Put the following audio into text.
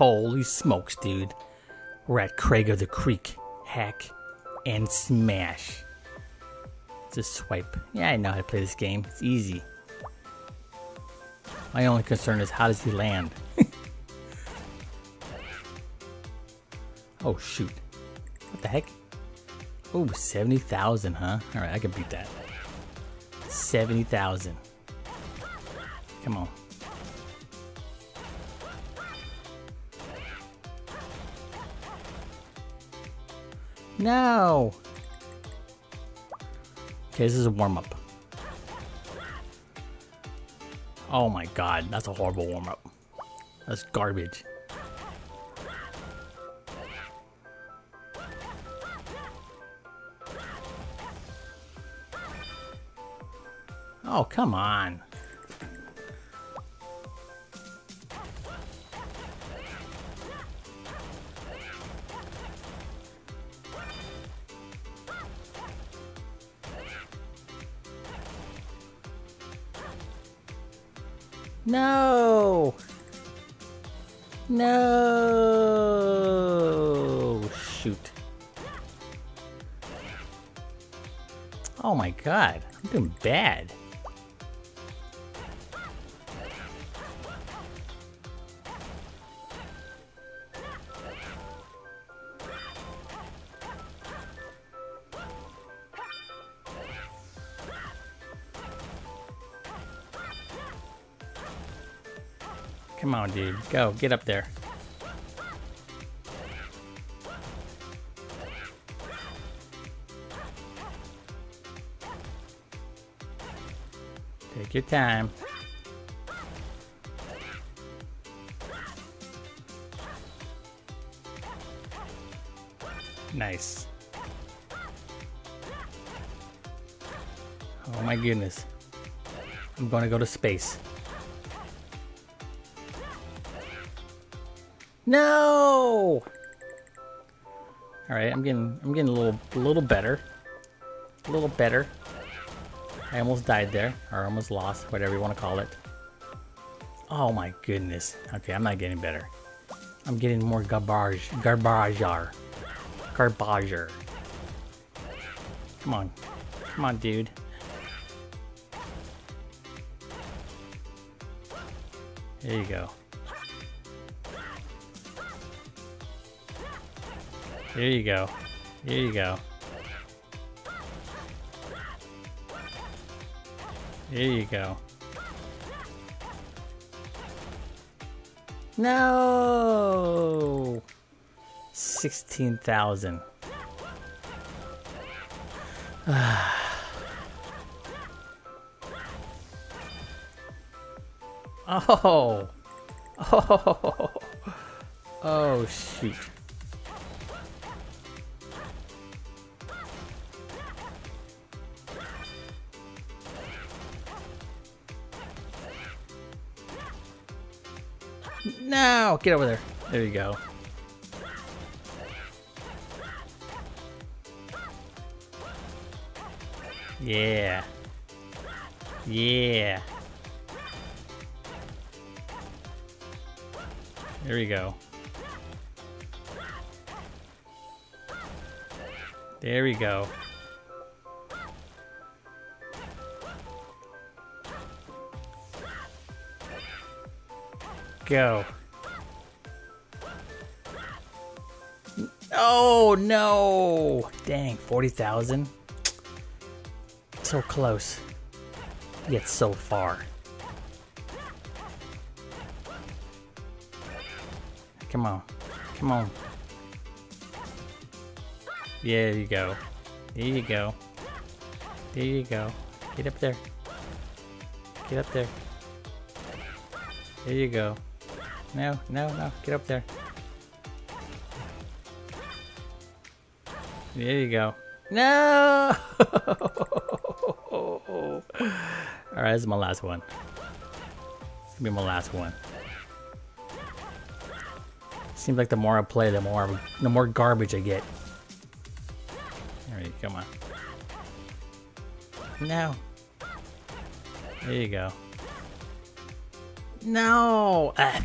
Holy smokes, dude. We're at Craig of the Creek. Hack and smash. Just swipe. Yeah, I know how to play this game. It's easy. My only concern is how does he land? oh, shoot. What the heck? Oh, 70,000, huh? Alright, I can beat that. 70,000. Come on. No! Okay, this is a warm-up. Oh my god, that's a horrible warm-up. That's garbage. Oh, come on. No! No! Shoot. Oh my god, I'm doing bad. Come on, dude. Go, get up there. Take your time. Nice. Oh my goodness. I'm gonna go to space. No! Alright, I'm getting I'm getting a little a little better. A little better. I almost died there, or almost lost, whatever you want to call it. Oh my goodness. Okay, I'm not getting better. I'm getting more garbage garbager. Garbager. Come on. Come on, dude. There you go. There you go. There you go. There you go. No! 16,000. oh! Oh! Oh, shoot. No! Get over there. There you go. Yeah. Yeah. There we go. There we go. Go. Oh no! Dang, 40,000? So close. Yet so far. Come on. Come on. Yeah, there you go. There you go. There you go. Get up there. Get up there. There you go. No, no, no. Get up there. There you go. No! Alright, this is my last one. This will be my last one. Seems like the more I play, the more the more garbage I get. Alright, come on. No. There you go. No! Ah,